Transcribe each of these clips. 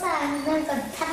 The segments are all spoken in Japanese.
在那个他。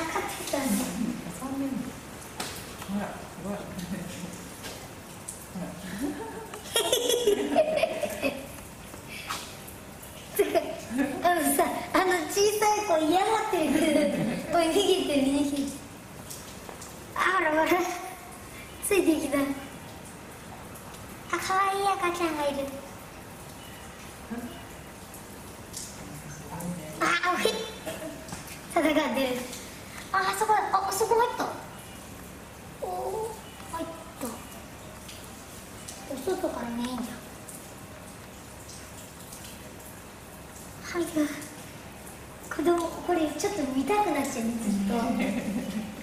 神様子供これちょっと見たくなっちゃうねずっと。